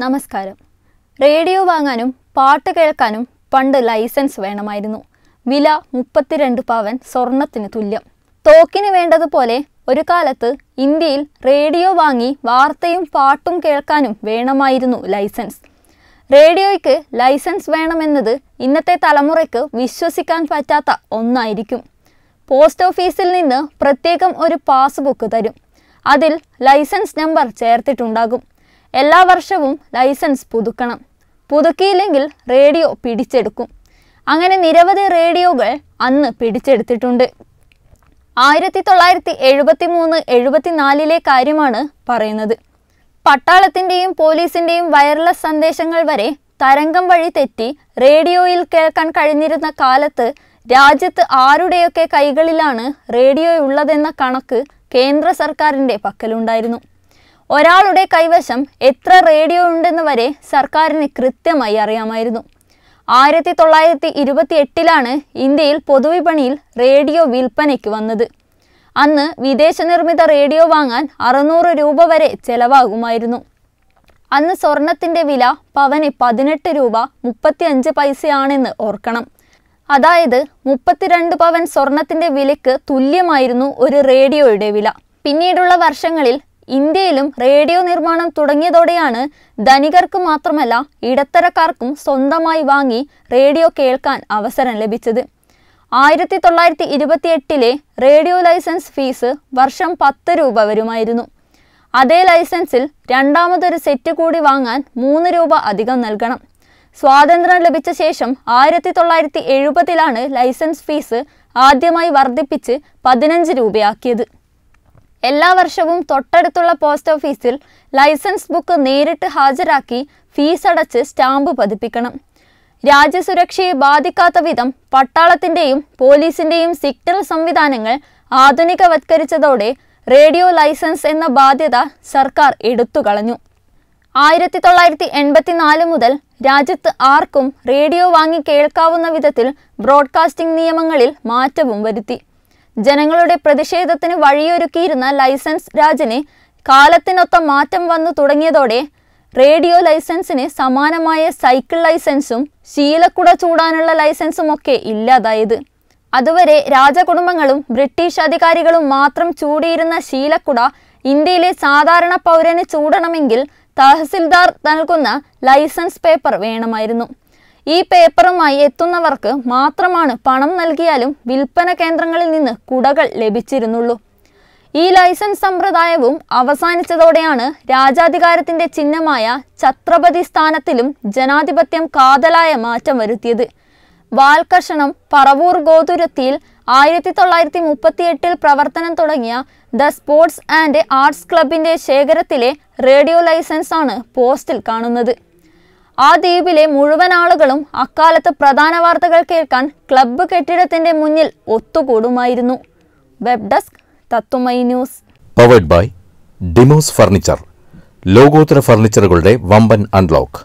നമസ്കാരം. റേഡിയോ വാങ്ങാനും പാട്ട് കേൾക്കാനും പണ്ട് ലൈസൻസ് വേണമായിരുന്നു. വില മുപ്പത്തിരണ്ട് പവൻ സ്വർണത്തിന് തുല്യം. തോക്കിന് വേണ്ടതുപോലെ ഒരു കാലത്ത് ഇന്ത്യയിൽ റേഡിയോ വാങ്ങി വാർത്തയും പാട്ടും കേൾക്കാനും വേണമായിരുന്നു ലൈസൻസ്. റേഡിയോയ്ക്ക് ലൈസൻസ് വേണമെന്നത് ഇന്നത്തെ തലമുറയ്ക്ക് വിശ്വസിക്കാൻ പറ്റാത്ത ഒന്നായിരിക്കും. പോസ്റ്റ് ഓഫീസിൽ നിന്ന് പ്രത്യേകം ഒരു പാസ്ബുക്ക് തരും. അതിൽ ലൈസൻസ് നമ്പർ ചേർത്തിട്ടുണ്ടാകും. എല്ലാ വർഷവും ലൈസൻസ് പുതുക്കണം. പുതുക്കിയില്ലെങ്കിൽ റേഡിയോ പിടിച്ചെടുക്കും. അങ്ങനെ നിരവധി റേഡിയോകൾ അന്ന് പിടിച്ചെടുത്തിട്ടുണ്ട്. ആയിരത്തി തൊള്ളായിരത്തി എഴുപത്തി മൂന്ന് എഴുപത്തിനാലിലെ കാര്യമാണ് പറയുന്നത്. പട്ടാളത്തിന്റെയും പോലീസിന്റെയും വയർലെസ് സന്ദേശങ്ങൾ വരെ തരംഗം വഴി തെറ്റി റേഡിയോയിൽ കേൾക്കാൻ കഴിഞ്ഞിരുന്ന കാലത്ത് രാജ്യത്ത് ആരുടെയൊക്കെ കൈകളിലാണ് റേഡിയോ ഉള്ളതെന്ന കണക്ക് കേന്ദ്ര സർക്കാരിന്റെ പക്കലുണ്ടായിരുന്നു. ഒരാളുടെ കൈവശം എത്ര റേഡിയോ ഉണ്ടെന്ന് വരെ സർക്കാരിന് കൃത്യമായി അറിയാമായിരുന്നു. ആയിരത്തി തൊള്ളായിരത്തി ഇരുപത്തി എട്ടിലാണ് ഇന്ത്യയിൽ പൊതുവിപണിയിൽ റേഡിയോ വിൽപ്പനയ്ക്ക് വന്നത്. അന്ന് വിദേശ നിർമ്മിത റേഡിയോ വാങ്ങാൻ അറുന്നൂറ് രൂപ വരെ ചെലവാകുമായിരുന്നു. അന്ന് സ്വർണത്തിന്റെ വില പവന് പതിനെട്ട് രൂപ മുപ്പത്തി അഞ്ച് പൈസയാണെന്ന് ഓർക്കണം. അതായത് മുപ്പത്തിരണ്ട് പവൻ സ്വർണത്തിന്റെ വിലയ്ക്ക് തുല്യമായിരുന്നു ഒരു റേഡിയോയുടെ വില. പിന്നീടുള്ള വർഷങ്ങളിൽ ഇന്ത്യയിലും റേഡിയോ നിർമ്മാണം തുടങ്ങിയതോടെയാണ് ധനികർക്ക് മാത്രമല്ല ഇടത്തരക്കാർക്കും സ്വന്തമായി വാങ്ങി റേഡിയോ കേൾക്കാൻ അവസരം ലഭിച്ചത്. ആയിരത്തി തൊള്ളായിരത്തി ഇരുപത്തി എട്ടിലെ റേഡിയോ ലൈസൻസ് ഫീസ് വർഷം പത്ത് രൂപ വരുമായിരുന്നു. അതേ ലൈസൻസിൽ രണ്ടാമതൊരു സെറ്റ് കൂടി വാങ്ങാൻ മൂന്ന് രൂപ അധികം നൽകണം. സ്വാതന്ത്ര്യം ലഭിച്ച ശേഷം ആയിരത്തി തൊള്ളായിരത്തി എഴുപതിലാണ് ലൈസൻസ് ഫീസ് ആദ്യമായി വർദ്ധിപ്പിച്ച് പതിനഞ്ച് രൂപയാക്കിയത്. എല്ലാ വർഷവും തൊട്ടടുത്തുള്ള പോസ്റ്റ് ഓഫീസിൽ ലൈസൻസ് ബുക്ക് നേരിട്ട് ഹാജരാക്കി ഫീസ് അടച്ച് സ്റ്റാമ്പ് പതിപ്പിക്കണം. രാജ്യസുരക്ഷയെ ബാധിക്കാത്ത വിധം പട്ടാളത്തിന്റെയും പോലീസിന്റെയും സിഗ്നൽ സംവിധാനങ്ങൾ ആധുനികവത്കരിച്ചതോടെ റേഡിയോ ലൈസൻസ് എന്ന ബാധ്യത സർക്കാർ എടുത്തുകളഞ്ഞു. ആയിരത്തി തൊള്ളായിരത്തി എൺപത്തിനാല് മുതൽ രാജ്യത്ത് ആർക്കും റേഡിയോ വാങ്ങി കേൾക്കാവുന്ന വിധത്തിൽ ബ്രോഡ്കാസ്റ്റിംഗ് നിയമങ്ങളിൽ മാറ്റവും വരുത്തി. ജനങ്ങളുടെ പ്രതിഷേധത്തിന് വഴിയൊരുക്കിയിരുന്ന ലൈസൻസ് രാജിന് കാലത്തിനൊത്ത മാറ്റം വന്നു തുടങ്ങിയതോടെ റേഡിയോ ലൈസൻസിന് സമാനമായ സൈക്കിൾ ലൈസൻസും ശീലക്കുട ചൂടാനുള്ള ലൈസൻസും ഒക്കെ ഇല്ലാതായത്. അതുവരെ രാജകുടുംബങ്ങളും ബ്രിട്ടീഷ് അധികാരികളും മാത്രം ചൂടിയിരുന്ന ശീലക്കുട ഇന്ത്യയിലെ സാധാരണ പൗരന് ചൂടണമെങ്കിൽ തഹസിൽദാർ നൽകുന്ന ലൈസൻസ് പേപ്പർ വേണമായിരുന്നു. ഈ പേപ്പറുമായി എത്തുന്നവർക്ക് മാത്രമാണ് പണം നൽകിയാലും വിൽപ്പന കേന്ദ്രങ്ങളിൽ നിന്ന് കുടകൾ ലഭിച്ചിരുന്നുള്ളൂ. ഈ ലൈസൻസ് സമ്പ്രദായവും അവസാനിച്ചതോടെയാണ് രാജാധികാരത്തിന്റെ ചിഹ്നമായ ഛത്രപതി സ്ഥാനത്തിലും ജനാധിപത്യം കാതലായ മാറ്റം വരുത്തിയത്. വാൽകർഷണം പറവൂർ ഗോതുരത്തിയിൽ ആയിരത്തി തൊള്ളായിരത്തി മുപ്പത്തിയെട്ടിൽ പ്രവർത്തനം തുടങ്ങിയ ദ സ്പോർട്സ് ആൻഡ് ആർട്സ് ക്ലബിന്റെ ശേഖരത്തിലെ റേഡിയോ ലൈസൻസ് ആണ് പോസ്റ്റിൽ കാണുന്നത്. ആ ദ്വീപിലെ മുഴുവൻ ആളുകളും അക്കാലത്ത് പ്രധാന വാർത്തകൾ കേൾക്കാൻ ക്ലബ്ബ് കെട്ടിടത്തിന്റെ മുന്നിൽ ഒത്തുകൂടുമായിരുന്നു. വെബ് ഡെസ്ക് തത്തുമൈ news. Powered by Demos furniture ലോകോത്തര ഫർണിച്ചറുകളുടെ വമ്പൻ അൺലോക്ക്.